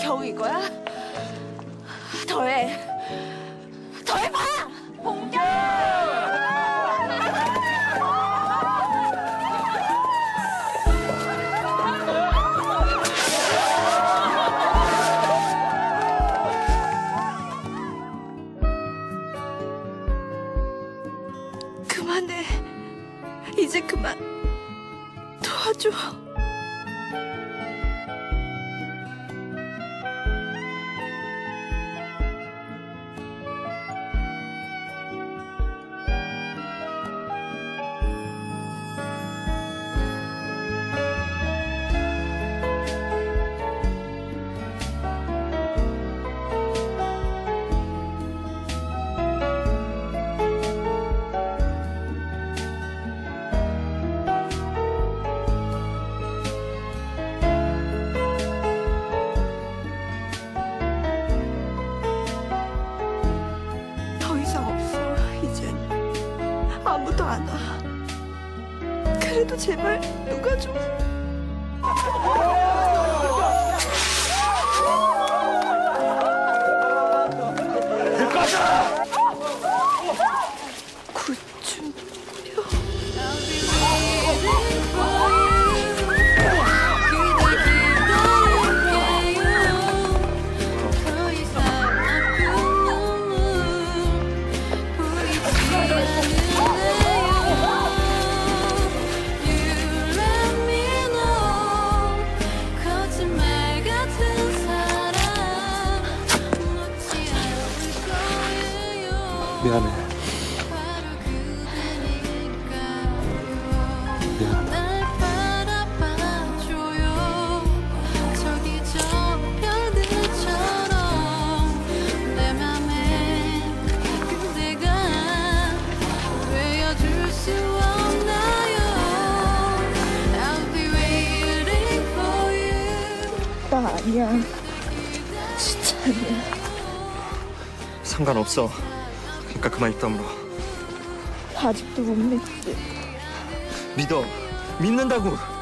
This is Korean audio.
겨우 이거야? 더해. 더해봐! 공격! 그만해. 이제 그만. 도와줘. 아무도 안 와. 그래도 제발 누가 좀. I'll be waiting for you 나 아니야. 진짜 아니야. 상관없어. 그러니까 그만 입 다물어. 아직도 못 믿지. 믿어. 믿는다고.